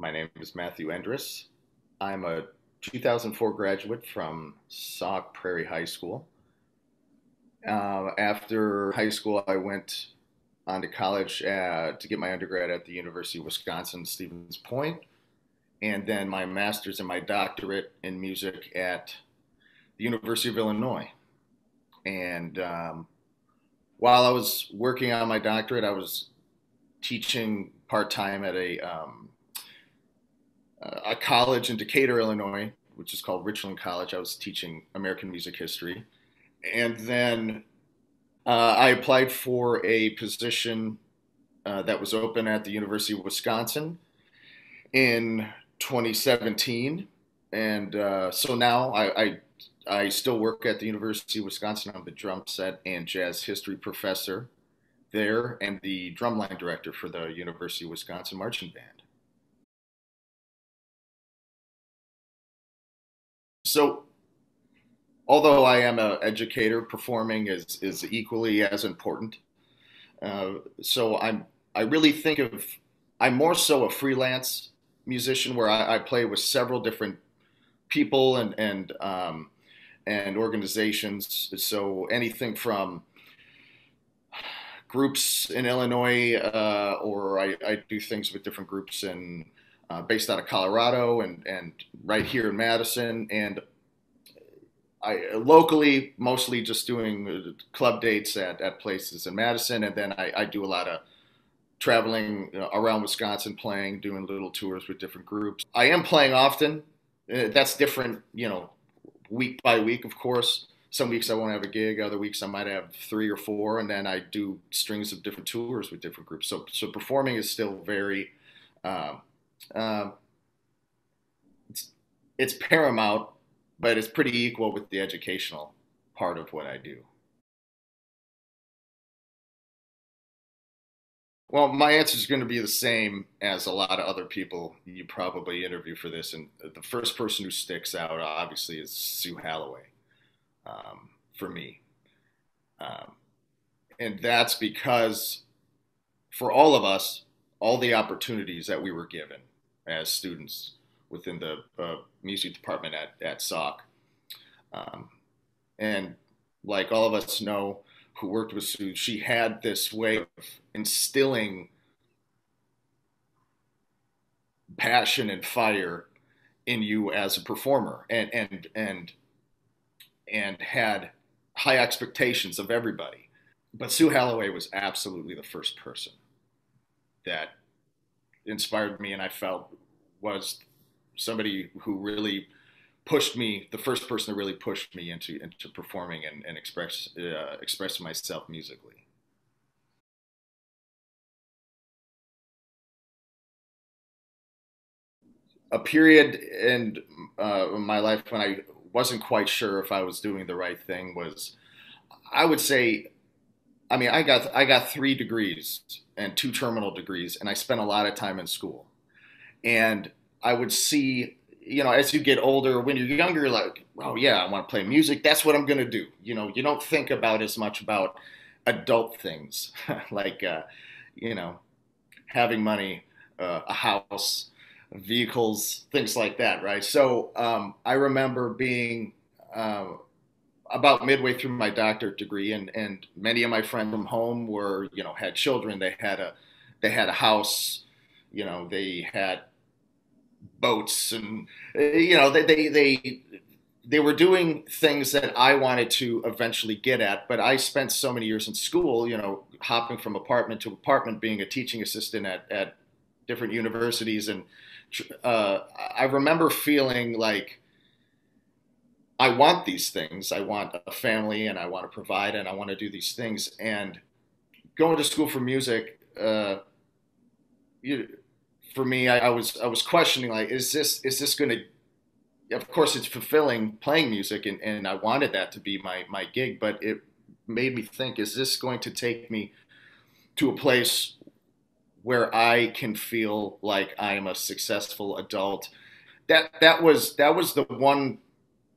My name is Matthew Endres. I'm a 2004 graduate from Sauk Prairie High School. Uh, after high school, I went on to college uh, to get my undergrad at the University of Wisconsin Stevens Point, and then my master's and my doctorate in music at the University of Illinois. And um, while I was working on my doctorate, I was teaching part time at a um, a college in Decatur, Illinois, which is called Richland College. I was teaching American music history, and then uh, I applied for a position uh, that was open at the University of Wisconsin in 2017, and uh, so now I, I I still work at the University of Wisconsin. I'm the drum set and jazz history professor there and the drumline director for the University of Wisconsin Marching Band. So, although I am an educator, performing is, is equally as important. Uh, so I'm I really think of I'm more so a freelance musician where I, I play with several different people and and um, and organizations. So anything from groups in Illinois, uh, or I, I, do things with different groups in uh, based out of Colorado and and right here in Madison, and I locally mostly just doing club dates at, at places in Madison, and then I, I do a lot of traveling around Wisconsin, playing, doing little tours with different groups. I am playing often. Uh, that's different, you know, week by week, of course. Some weeks I won't have a gig, other weeks I might have three or four, and then I do strings of different tours with different groups. So, so performing is still very, um, um, it's, it's paramount, but it's pretty equal with the educational part of what I do. Well, my answer is going to be the same as a lot of other people you probably interview for this. And the first person who sticks out, obviously, is Sue Halloway um, for me. Um, and that's because for all of us, all the opportunities that we were given as students within the uh, music department at, at Sauk. Um, and like all of us know, who worked with Sue, she had this way of instilling passion and fire in you as a performer and and and and had high expectations of everybody. But Sue Halloway was absolutely the first person that inspired me and I felt was somebody who really pushed me, the first person that really pushed me into into performing and, and express uh, myself musically. A period in uh, my life when I wasn't quite sure if I was doing the right thing was, I would say, I mean, I got I got three degrees and two terminal degrees, and I spent a lot of time in school, and I would see you know, as you get older, when you're younger, you're like, oh yeah, I want to play music. That's what I'm gonna do. You know, you don't think about as much about adult things like, uh, you know, having money, uh, a house, vehicles, things like that, right? So um, I remember being uh, about midway through my doctorate degree, and and many of my friends from home were, you know, had children. They had a they had a house. You know, they had boats and you know they, they they they were doing things that I wanted to eventually get at, but I spent so many years in school, you know, hopping from apartment to apartment, being a teaching assistant at, at different universities. And uh, I remember feeling like I want these things. I want a family and I want to provide and I want to do these things. And going to school for music, uh, you, for me, I, I, was I was questioning like, is this is this going to? Of course, it's fulfilling playing music, and, and I wanted that to be my my gig. But it made me think: Is this going to take me to a place where I can feel like I am a successful adult? That that was that was the one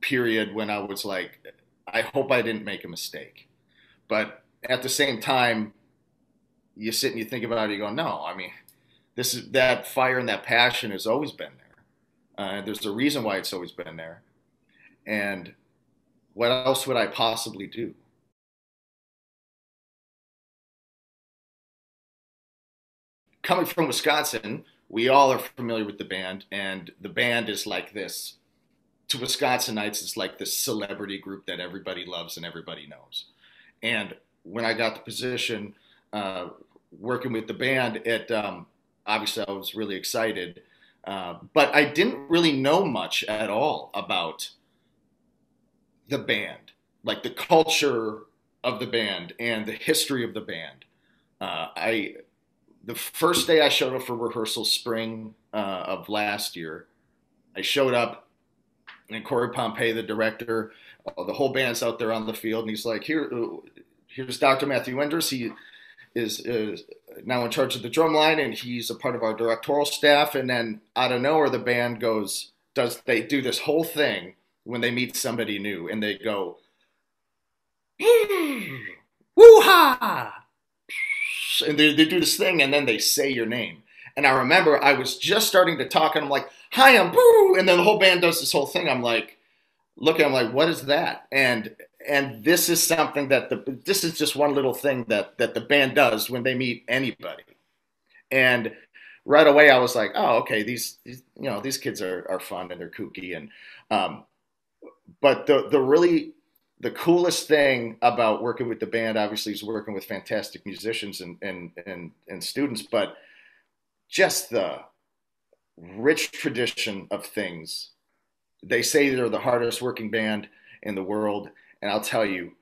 period when I was like, I hope I didn't make a mistake. But at the same time, you sit and you think about it, you go, no, I mean, this is that fire and that passion has always been there. Uh, there's a reason why it's always been there. And what else would I possibly do? Coming from Wisconsin, we all are familiar with the band, and the band is like this. To Wisconsinites, it's like this celebrity group that everybody loves and everybody knows. And when I got the position uh, working with the band, it um, obviously I was really excited, uh, but I didn't really know much at all about the band, like the culture of the band and the history of the band. Uh, I the first day I showed up for rehearsal, spring uh, of last year, I showed up, and Corey Pompey, the director, uh, the whole band's out there on the field, and he's like, "Here, uh, here's Dr. Matthew Endres. He is, is now in charge of the drum line, and he's a part of our directorial staff." And then out of nowhere, the band goes, does they do this whole thing when they meet somebody new, and they go, "Woo ha!" and they, they do this thing and then they say your name. And I remember I was just starting to talk and I'm like, hi, I'm boo. And then the whole band does this whole thing. I'm like, looking, I'm like, what is that? And and this is something that the this is just one little thing that that the band does when they meet anybody. And right away I was like, oh, okay, these, these you know, these kids are, are fun and they're kooky. And um, but the the really the coolest thing about working with the band obviously is working with fantastic musicians and and and, and students but just the rich tradition of things they say they're the hardest working band in the world and i'll tell you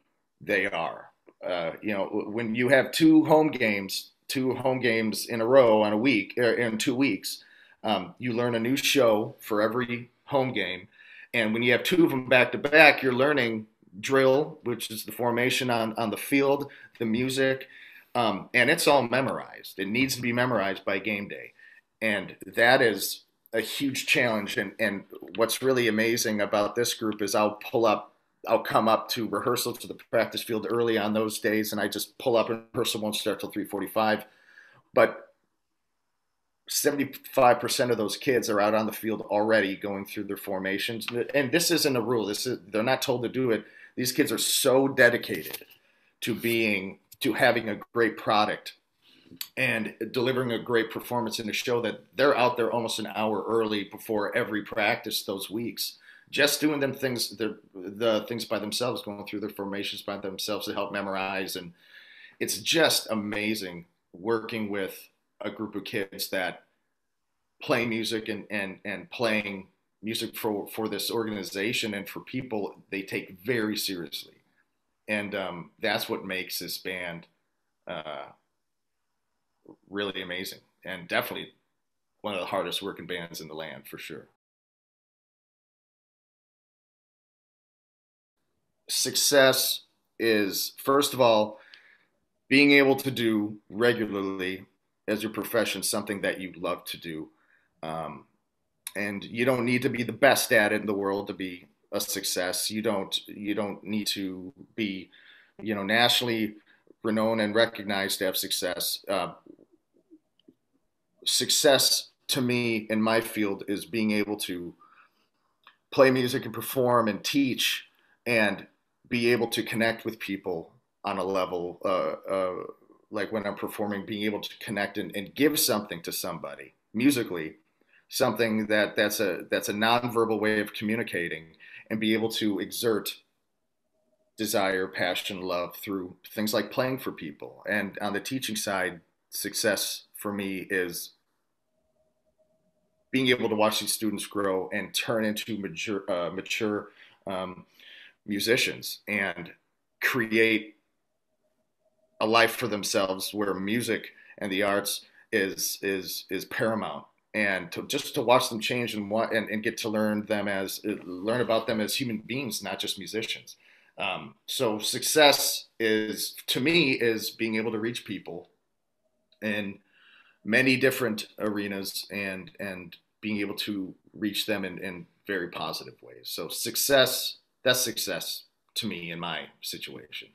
they are uh, you know when you have two home games two home games in a row on a week er, in two weeks um, you learn a new show for every home game and when you have two of them back to back you're learning drill, which is the formation on, on the field, the music, um, and it's all memorized. It needs to be memorized by game day. And that is a huge challenge. And, and what's really amazing about this group is I'll pull up, I'll come up to rehearsal to the practice field early on those days, and I just pull up and rehearsal won't start till 345. But 75% of those kids are out on the field already going through their formations. And this isn't a rule. This is they're not told to do it. These kids are so dedicated to being to having a great product and delivering a great performance in a show that they're out there almost an hour early before every practice those weeks. Just doing them things the, the things by themselves going through their formations by themselves to help memorize. And it's just amazing working with a group of kids that play music and and and playing music for for this organization and for people they take very seriously. And um, that's what makes this band uh, really amazing and definitely one of the hardest working bands in the land for sure success is first of all being able to do regularly as your profession something that you love to do um, and you don't need to be the best at it in the world to be a success. You don't you don't need to be you know nationally renowned and recognized to have success. Uh, success to me in my field is being able to play music and perform and teach and be able to connect with people on a level uh, uh, like when I'm performing, being able to connect and, and give something to somebody musically something that that's a that's a nonverbal way of communicating and be able to exert desire, passion, love through things like playing for people. And on the teaching side, success for me is being able to watch these students grow and turn into mature, uh, mature um, musicians and create a life for themselves where music and the arts is is is paramount and to just to watch them change and what and, and get to learn them as learn about them as human beings not just musicians um, so success is to me is being able to reach people in many different arenas and and being able to reach them in, in very positive ways. So success that's success to me in my situation